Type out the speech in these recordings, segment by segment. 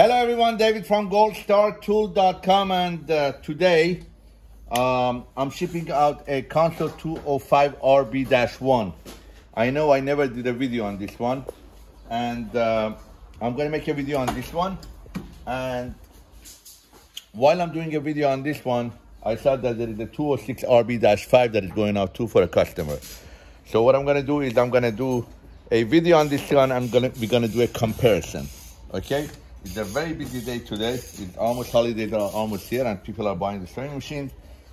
Hello everyone, David from goldstartool.com and uh, today um, I'm shipping out a Consew 205 RB-1. I know I never did a video on this one and uh, I'm gonna make a video on this one and while I'm doing a video on this one, I saw that there is a 206 RB-5 that is going out too for a customer. So what I'm gonna do is I'm gonna do a video on this one. I'm gonna we're gonna do a comparison. Okay, it's a very busy day today. It's almost holidays are almost here, and people are buying the sewing machine.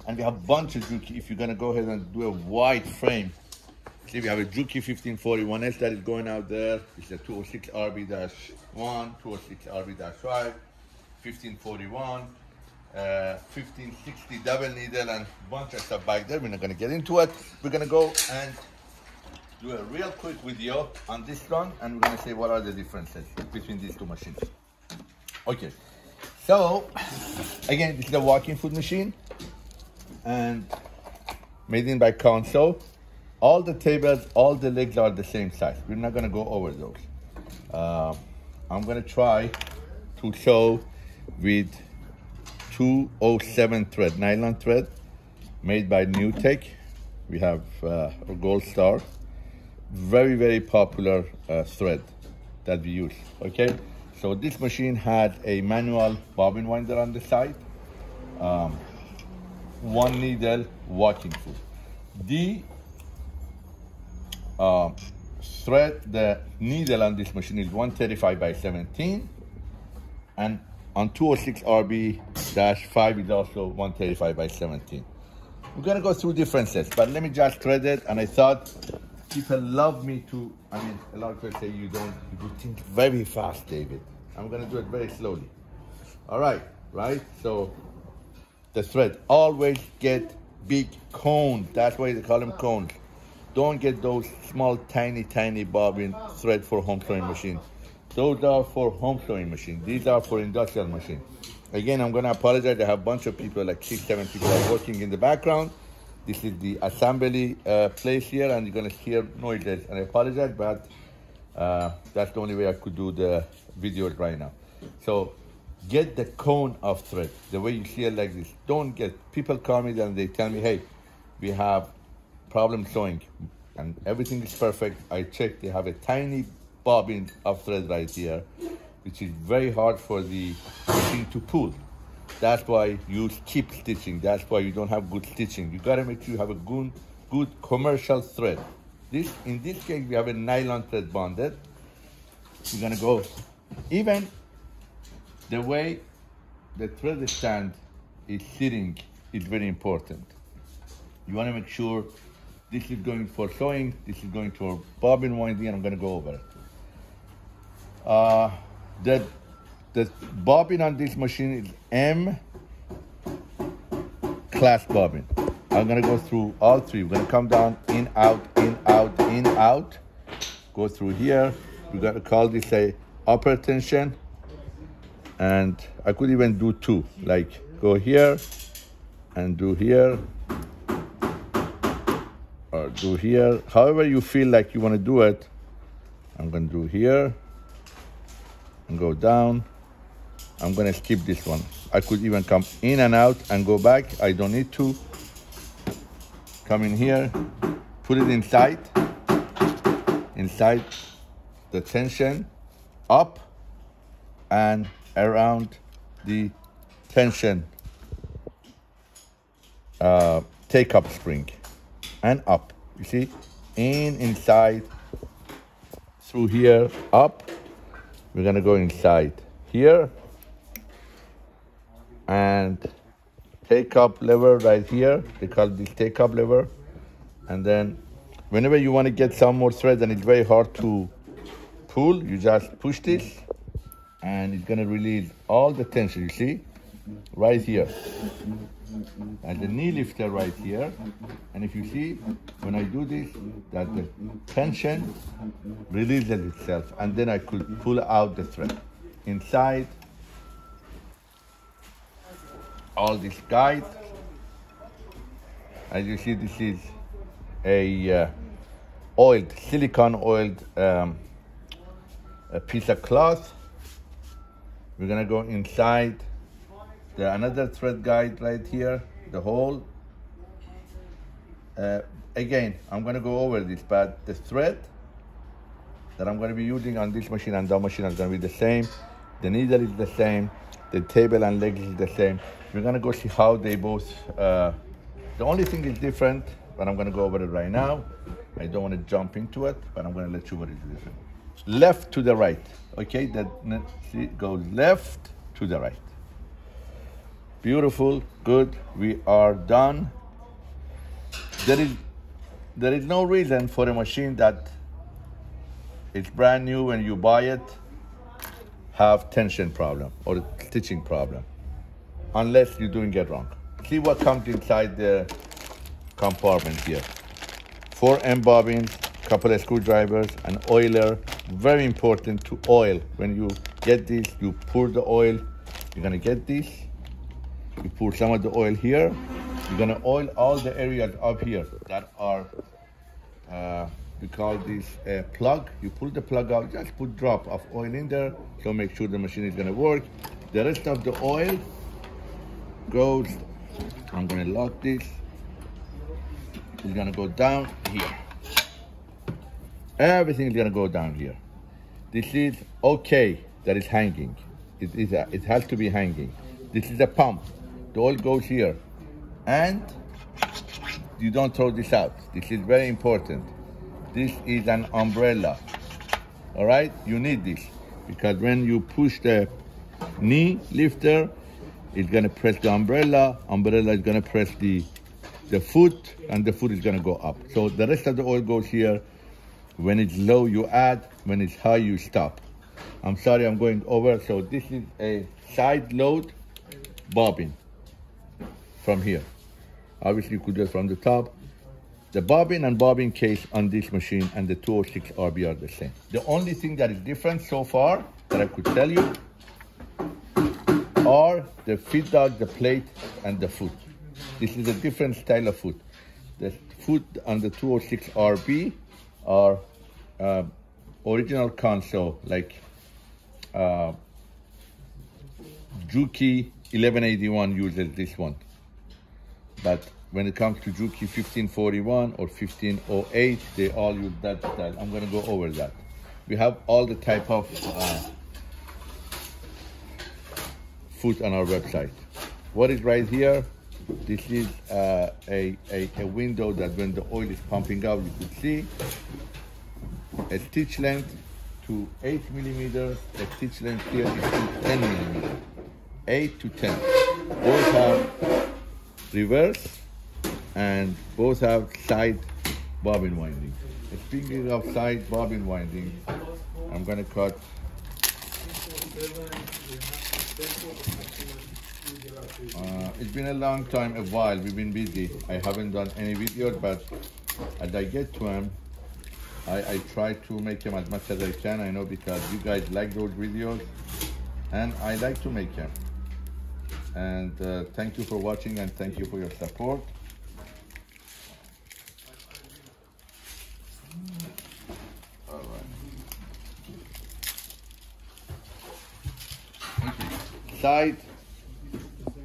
And we have a bunch of Juki. If you're gonna go ahead and do a wide frame, see we have a Juki 1541S that is going out there. It's a 206 RB-1, 206 RB-5, 1541. Uh, 1560 double needle and bunch of stuff back there. We're not gonna get into it. We're gonna go and do a real quick video on this one and we're gonna say what are the differences between these two machines. Okay, so again, this is a walking foot machine and made in by Consew. All the tables, all the legs are the same size. We're not gonna go over those. Uh, I'm gonna try to show with 207 thread, nylon thread, made by NewTek. We have uh, a gold star very, very popular uh, thread that we use, okay? So this machine had a manual bobbin winder on the side, um, one needle walking foot. The uh, thread, the needle on this machine is 135 by 17, and on 206 RB-5 is also 135 by 17. We're gonna go through differences, but let me just thread it, and I thought people love me to, I mean, a lot of people say you don't, you think very fast, David. I'm gonna do it very slowly. All right, right? So the thread, always get big cone. That's why they call them cones. Don't get those small, tiny, tiny bobbin thread for home sewing machine. Those are for home sewing machine. These are for industrial machine. Again, I'm gonna apologize. I have a bunch of people, like six, seven people are working in the background. This is the assembly uh, place here and you're gonna hear noises. And I apologize, but uh, that's the only way I could do the video right now. So get the cone of thread, the way you see it like this. Don't get, people call me and they tell me, hey, we have problem sewing and everything is perfect. I checked, they have a tiny bobbin of thread right here, which is very hard for the machine to pull. That's why you keep stitching. That's why you don't have good stitching. You gotta make sure you have a good, good commercial thread. This, in this case, we have a nylon thread bonded. We're gonna go, even the way the thread stand is sitting is very important. You wanna make sure this is going for sewing, this is going for bobbin winding, and I'm gonna go over it. Uh, the the bobbin on this machine is M class bobbin. I'm gonna go through all three. We're gonna come down, in, out, in, out, in, out. Go through here. We're gonna call this a upper tension. And I could even do two, like go here and do here or do here. However you feel like you wanna do it, I'm gonna do here and go down I'm gonna skip this one. I could even come in and out and go back. I don't need to. Come in here, put it inside, inside the tension, up and around the tension uh, take up spring and up. You see, in, inside, through here, up. We're gonna go inside here and take up lever right here. They call this take up lever. And then whenever you want to get some more thread and it's very hard to pull, you just push this and it's going to release all the tension, you see, right here. And the knee lifter right here. And if you see, when I do this, that the tension releases itself. And then I could pull out the thread. Inside, all these guide. As you see, this is a uh, oiled, silicone oiled um, a piece of cloth. We're gonna go inside the another thread guide right here, the hole. Uh, again, I'm gonna go over this, but the thread that I'm gonna be using on this machine and that machine is gonna be the same. The needle is the same. The table and legs is the same. We're gonna go see how they both, uh, the only thing is different, but I'm gonna go over it right now. I don't wanna jump into it, but I'm gonna let you what is different. Left to the right, okay? That see, goes left to the right. Beautiful, good, we are done. There is, there is no reason for a machine that it's brand new when you buy it, have tension problem or stitching problem, unless you're doing it wrong. See what comes inside the compartment here. Four M bobbins, couple of screwdrivers, an oiler. Very important to oil. When you get this, you pour the oil. You're gonna get this. You pour some of the oil here. You're gonna oil all the areas up here that are uh, we call this a plug. You pull the plug out, just put drop of oil in there, so make sure the machine is gonna work. The rest of the oil goes, I'm gonna lock this, it's gonna go down here. Everything is gonna go down here. This is okay that is hanging. It, is a, it has to be hanging. This is a pump. The oil goes here. And you don't throw this out. This is very important. This is an umbrella. All right, you need this because when you push the knee lifter, it's gonna press the umbrella. Umbrella is gonna press the the foot, and the foot is gonna go up. So the rest of the oil goes here. When it's low, you add. When it's high, you stop. I'm sorry, I'm going over. So this is a side load bobbin from here. Obviously, you could do it from the top. The bobbin and bobbin case on this machine and the 206 RB are the same. The only thing that is different so far that I could tell you are the feed dog, the plate, and the foot. This is a different style of foot. The foot on the 206 RB are uh, original Consew, like uh, Juki 1181 uses this one. But when it comes to Juki 1541 or 1508, they all use that style. I'm gonna go over that. We have all the type of uh, foot on our website. What is right here? This is uh, a, a, a window that when the oil is pumping out, you could see a stitch length to 8 millimeters, a stitch length here is to 10 millimeters. 8 to 10. Both have reverse and both have side bobbin winding. Speaking of side bobbin winding, I'm gonna cut uh, it's been a long time, a while, we've been busy. I haven't done any videos, but as I get to them, I, I try to make them as much as I can. I know because you guys like those videos, and I like to make them. And uh, thank you for watching, and thank you for your support. All right. Side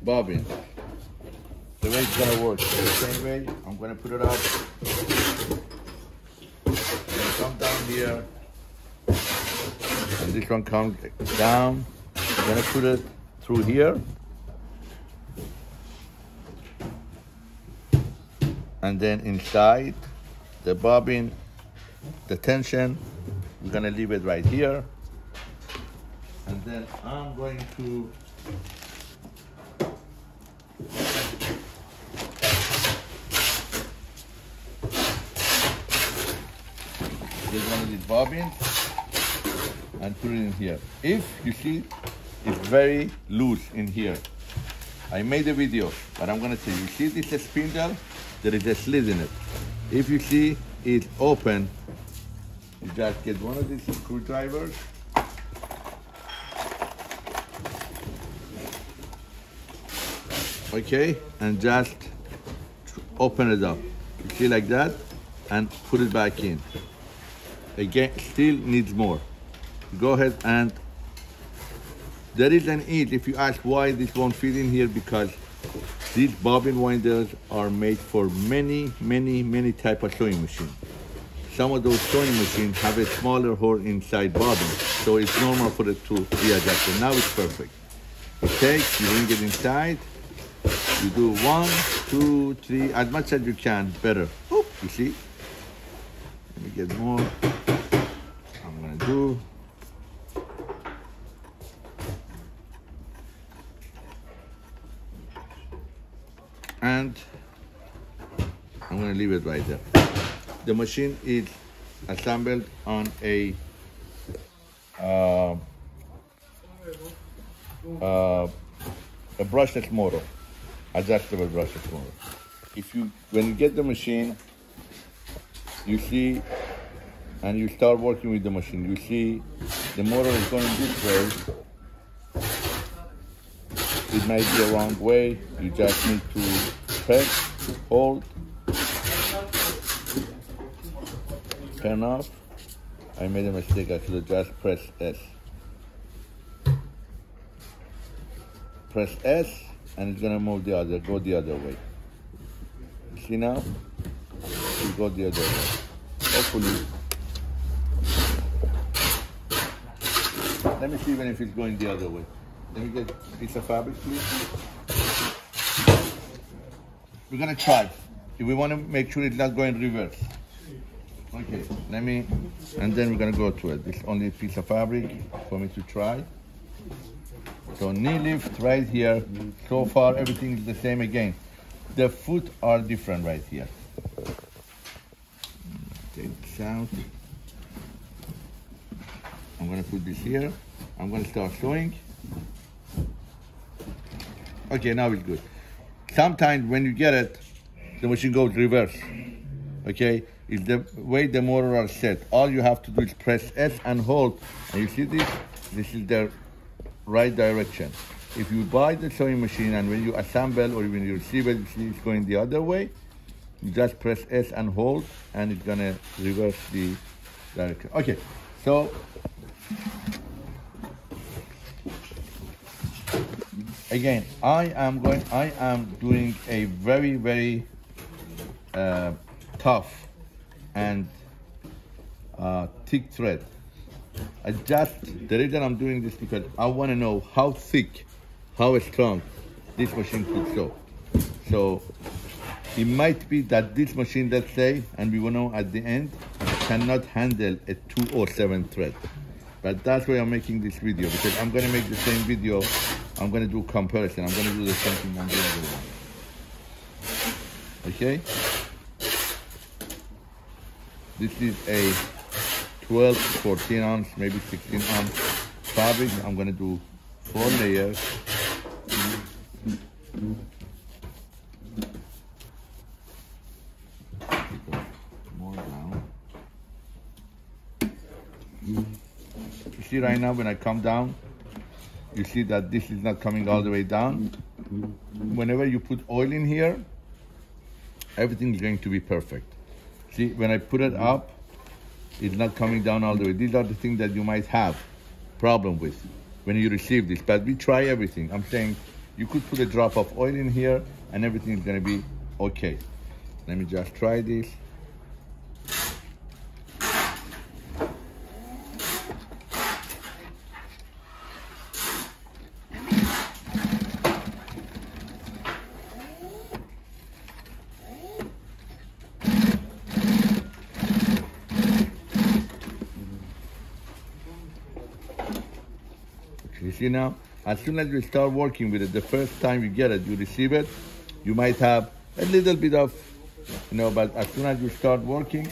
bobbin. The way it's gonna work, the same way, I'm gonna put it up. come down here. And this one comes down. I'm gonna put it through here. And then inside the bobbin, the tension, we're gonna leave it right here. And then I'm going to There's one of these bobbins and put it in here. If you see, it's very loose in here. I made a video, but I'm gonna tell you, see this spindle? There is a slit in it. If you see it open, you just get one of these screwdrivers okay and just open it up you see like that and put it back in again still needs more go ahead and there is an ease if you ask why this won't fit in here because these bobbin winders are made for many, many, many type of sewing machine. Some of those sewing machines have a smaller hole inside bobbin, so it's normal for it to be adjusted. Now it's perfect. Take, you bring it inside, you do one, two, three, as much as you can, better. Oop, you see? Let me get more. I'm gonna do and I'm to leave it right there. The machine is assembled on a uh, uh, a brushless motor, adjustable brushless motor. If you, when you get the machine, you see, and you start working with the machine, you see the motor is going this way. It might be a wrong way. You just need to press, hold, turn off. I made a mistake, I should have just press S. Press S and it's gonna move the other, go the other way. See now? It go the other way. Hopefully. Let me see even if it's going the other way. Let me get a piece of fabric, please. We're gonna try. If we wanna make sure it's not going reverse. Okay, let me, and then we're gonna go to it. It's only a piece of fabric for me to try. So knee lift right here. So far everything is the same again. The foot are different right here. Take this out. I'm gonna put this here. I'm gonna start sewing. Okay, now it's good sometimes when you get it, the machine goes reverse. Okay, it's the way the motor are set. All you have to do is press S and hold. And you see this? This is the right direction. If you buy the sewing machine and when you assemble or when you receive it, it's going the other way, you just press S and hold and it's gonna reverse the direction. Okay, so again, I am going, I am doing a very, very uh, tough and uh, thick thread. I just, the reason I'm doing this because I want to know how thick, how strong this machine could sew. So it might be that this machine, let's say, and we will know at the end, cannot handle a 207 thread. But that's why I'm making this video because I'm gonna make the same video. I'm gonna do comparison. I'm gonna do the same thing on the other one. Okay? This is a 12 to 14 ounce, maybe 16 ounce fabric. I'm gonna do four layers. More down You see right now when I come down, you see that this is not coming all the way down. Whenever you put oil in here, everything is going to be perfect. See, when I put it up, it's not coming down all the way. These are the things that you might have problem with when you receive this. But we try everything. I'm saying you could put a drop of oil in here and everything is gonna be okay. Let me just try this. You know, as soon as you start working with it, the first time you get it, you receive it, you might have a little bit of, you know, but as soon as you start working,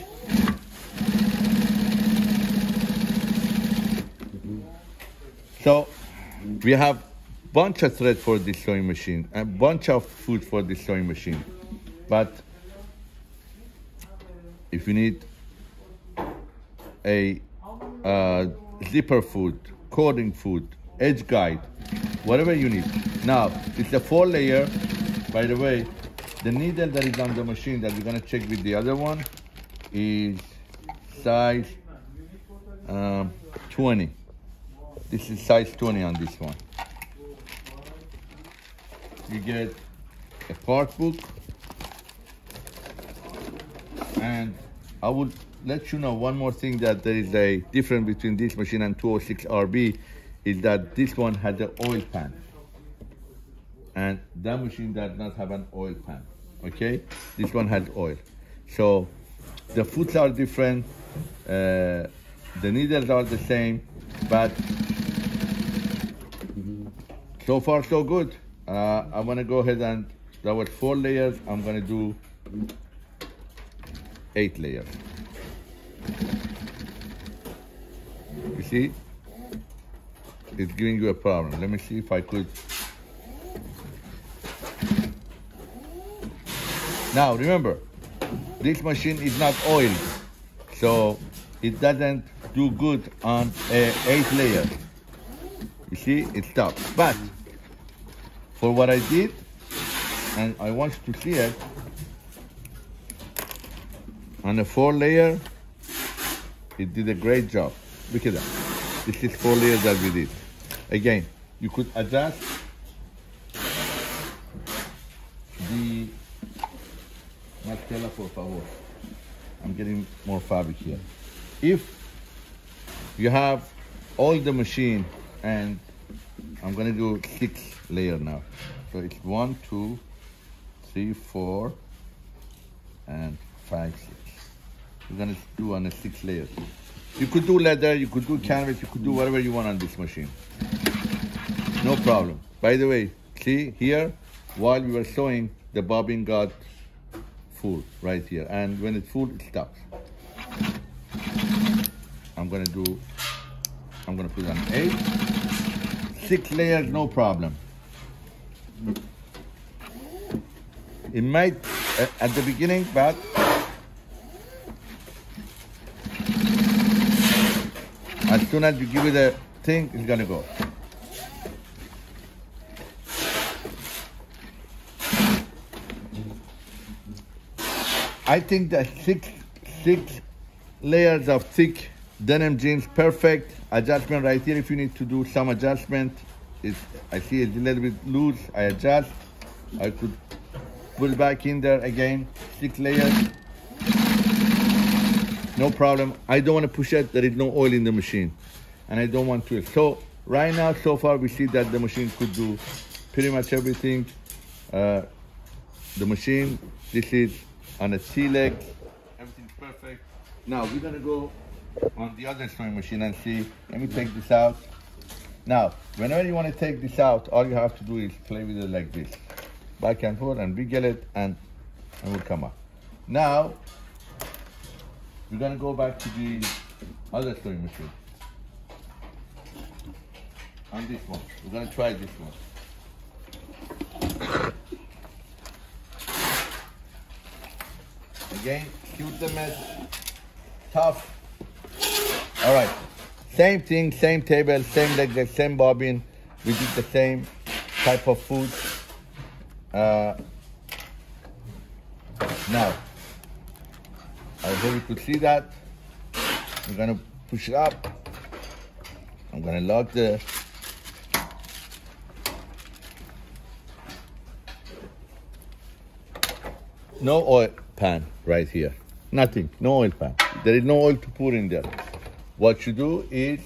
so we have bunch of thread for this sewing machine, a bunch of food for this sewing machine, but if you need a uh, zipper food, cording foot, edge guide, whatever you need. Now, it's a four layer. By the way, the needle that is on the machine that we're gonna check with the other one is size um, 20. This is size 20 on this one. You get a part book and I would let you know one more thing that there is a difference between this machine and 206RB is that this one has an oil pan. And that machine does not have an oil pan okay? This one has oil. So the foots are different uh, the needles are the same but so far so good. Uh, I'm gonna go ahead and that was four layers. I'm gonna do eight layers. You see it's giving you a problem let me see if I could Now remember, this machine is not oiled, so it doesn't do good on a eight layer. You see, it stops. But for what I did, and I want to see it, on a four layer, it did a great job. Look at that. This is four layers that we did. Again, you could adjust the Martella, por favor. I'm getting more fabric here. If you have all the machine and I'm gonna do six layer now. So it's one, two, three, four, and five, six. We're gonna do on a six layers. You could do leather, you could do canvas, you could do whatever you want on this machine. No problem. By the way, see here, while we were sewing, the bobbin got full right here. And when it's full, it stops. I'm gonna do, I'm gonna put on eight. Six layers, no problem. It might, uh, at the beginning, but as soon as you give it a thing, it's gonna go. I think that six six layers of thick denim jeans, perfect adjustment right here. If you need to do some adjustment, it's, I see it's a little bit loose, I adjust. I could put it back in there again, six layers. No problem. I don't want to push it, there is no oil in the machine. And I don't want to. So right now, so far, we see that the machine could do pretty much everything. Uh, the machine, this is on a C-leg. Everything's perfect. Now we're gonna go on the other sewing machine and see. Let me take this out. Now, whenever you want to take this out, all you have to do is play with it like this. Back and forth and wiggle it and it will come up. Now, we're gonna go back to the other sewing machine. On this one, we're gonna try this one. Again, shoot them as tough. All right, same thing, same table, same leg, the same bobbin. We did the same type of food. Uh, now, I hope you could see that. I'm gonna push it up. I'm gonna lock the no oil pan right here. Nothing, no oil pan. There is no oil to pour in there. What you do is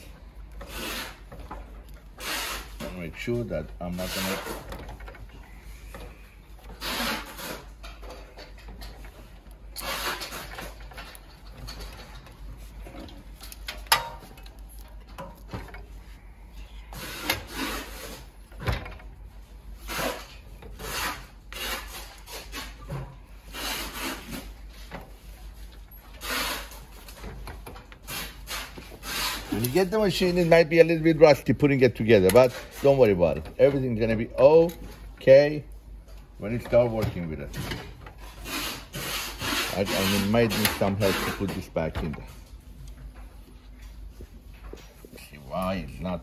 make sure that I'm not gonna the machine, it might be a little bit rusty putting it together, but don't worry about it. Everything's gonna be okay when you start working with it. I, I might need some help to put this back in there. See why it's not.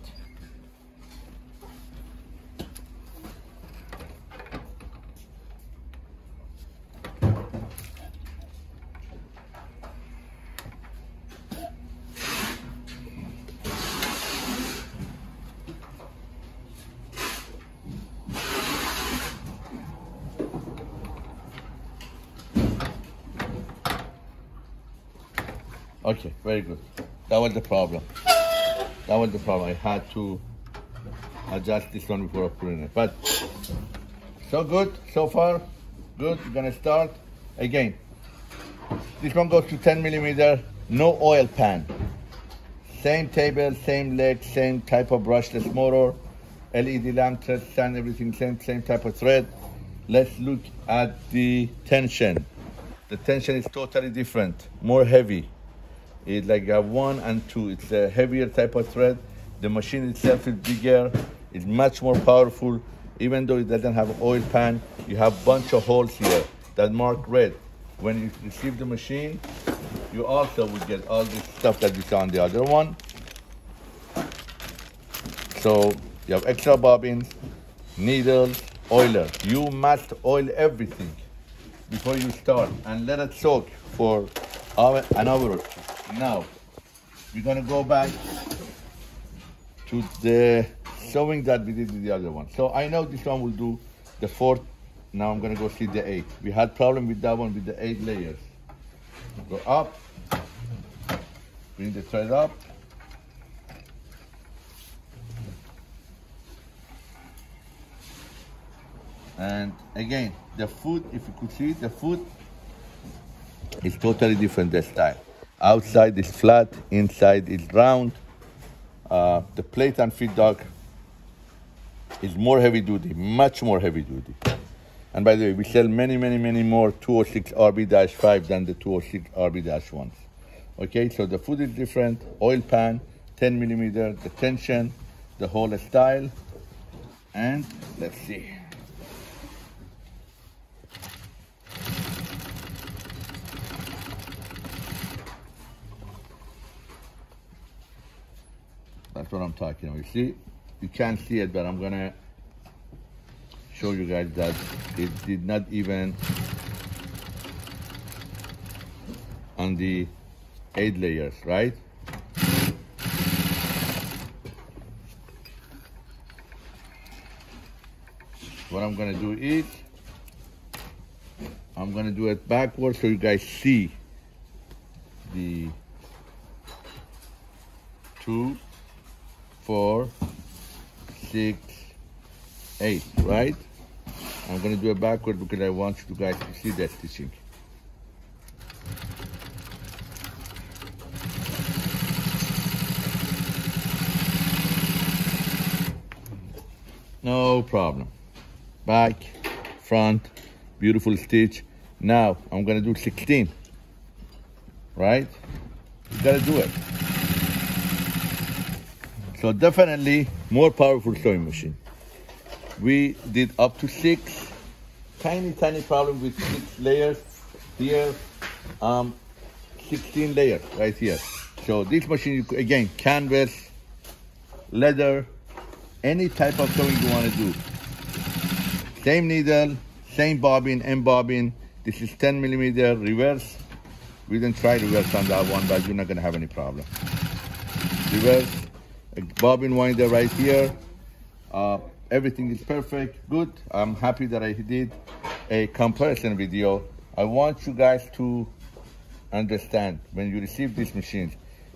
Okay, very good. That was the problem. That was the problem. I had to adjust this one before putting it. But so good so far. Good. We're gonna start again. This one goes to 10 millimeter, no oil pan. Same table, same leg, same type of brushless motor, LED lamp thread stand, everything same, same type of thread. Let's look at the tension. The tension is totally different, more heavy. It's like a one and two. It's a heavier type of thread. The machine itself is bigger. It's much more powerful. Even though it doesn't have oil pan, you have bunch of holes here that mark red. When you receive the machine, you also will get all this stuff that you saw on the other one. So you have extra bobbins, needles, oiler. You must oil everything before you start and let it soak for an hour or two. Now, we're gonna go back to the sewing that we did with the other one. So I know this one will do the fourth. Now I'm gonna go see the eight. We had problem with that one with the eight layers. Go up, bring the thread up. And again, the foot, if you could see, the foot is totally different this style. Outside is flat, inside is round. Uh, the plate and feed dog is more heavy duty, much more heavy duty. And by the way, we sell many, many, many more 206 RB-5 than the 206 RB-1s. Okay, so the foot is different, oil pan, 10 millimeter, the tension, the whole style, and let's see. What I'm talking about. You see, you can't see it, but I'm gonna show you guys that it did not even on the eight layers, right? What I'm gonna do is, I'm gonna do it backwards so you guys see the two, four, six, eight, right? I'm gonna do it backward because I want you guys to see that stitching. No problem. Back, front, beautiful stitch. Now I'm gonna do 16, right? You gotta do it. So definitely more powerful sewing machine. We did up to six. Tiny, tiny problem with six layers here. Um, 16 layers right here. So this machine, again, canvas, leather, any type of sewing you want to do. Same needle, same bobbin, M bobbin. This is 10 millimeter reverse. We didn't try reverse on that one, but you're not gonna have any problem. Reverse, a bobbin winder right here. Uh, everything is perfect, good. I'm happy that I did a comparison video. I want you guys to understand when you receive these machines,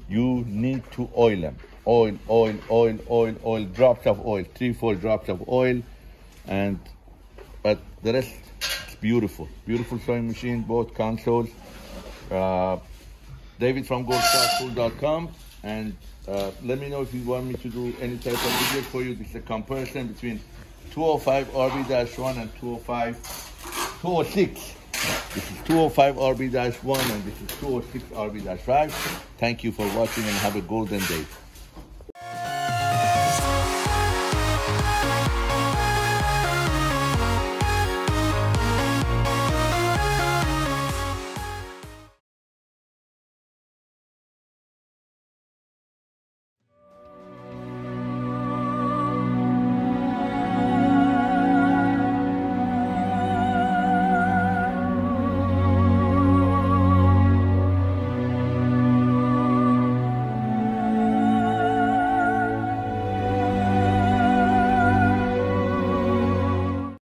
you need to oil them. Oil, oil, oil, oil, oil, drops of oil, three, four drops of oil. And, but the rest, it's beautiful. Beautiful sewing machine, both Consews. Uh, David from goldstartool.com and uh, let me know if you want me to do any type of video for you. This is a comparison between 205 RB-1 and 205, 206. This is 205 RB-1 and this is 206 RB-5. Thank you for watching and have a golden day.